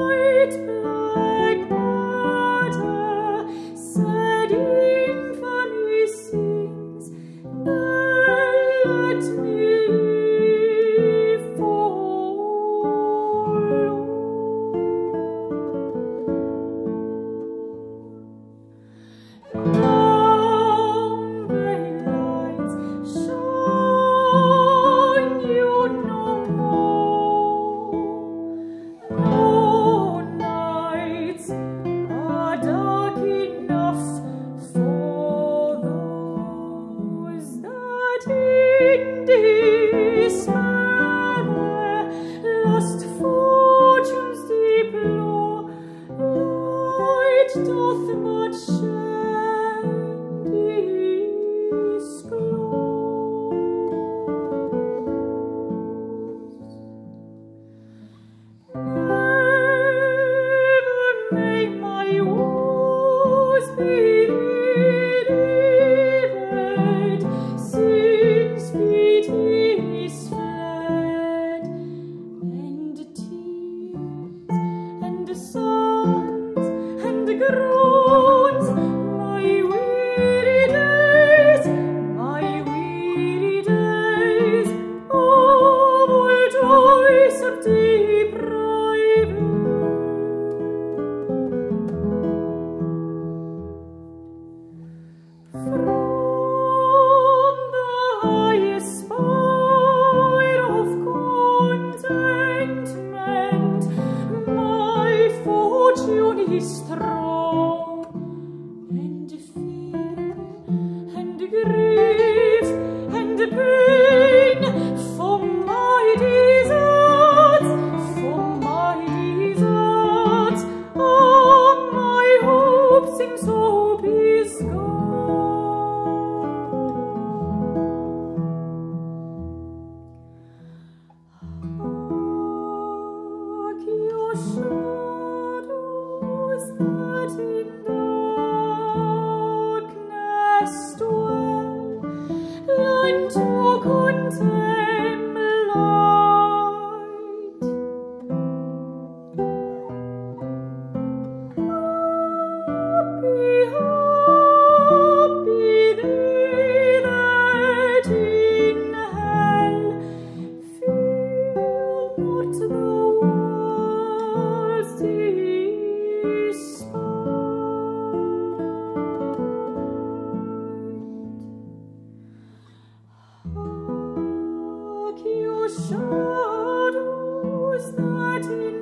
Light strong and to